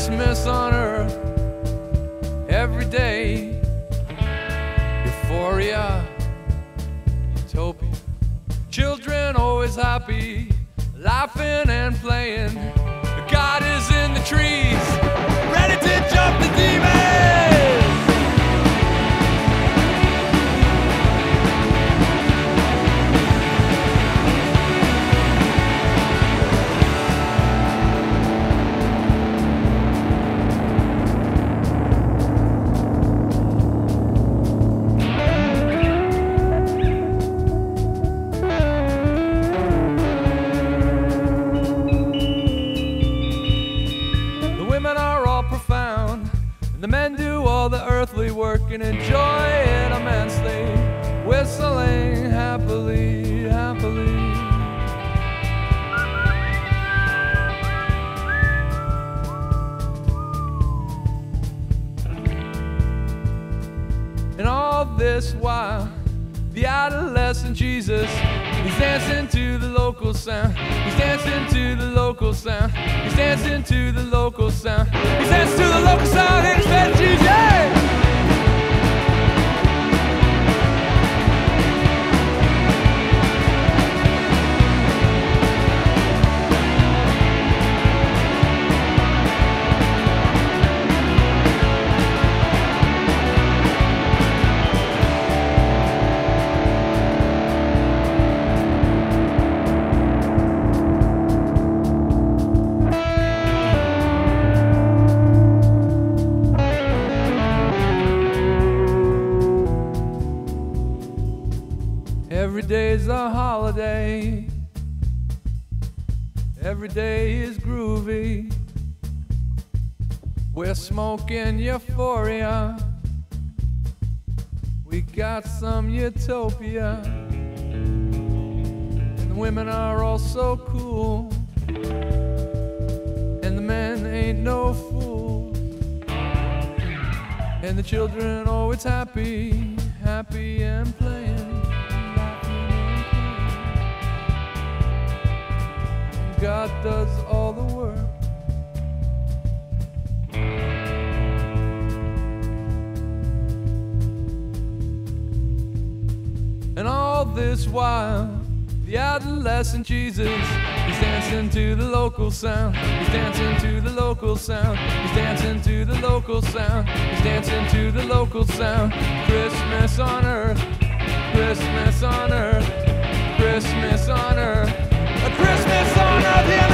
Christmas on earth every day. Euphoria, utopia. Children always happy, laughing and playing. God is in the trees, ready to jump the deep. Profound, and the men do all the earthly work and enjoy it immensely, whistling happily, happily. And all this while, the adolescent Jesus is dancing to the local sound. He's dancing to the local sound. He's dancing to the local sound. He's dancing to the local sound he's Every day's a holiday. Every day is groovy. We're smoking euphoria. We got some utopia. And the women are all so cool. And the men ain't no fools. And the children always happy, happy and playing. God does all the work. And all this while, the adolescent Jesus is dancing to the local sound. He's dancing to the local sound. He's dancing to the local sound. He's dancing to the local sound. Christmas on earth, Christmas on earth. Christmas on Earth.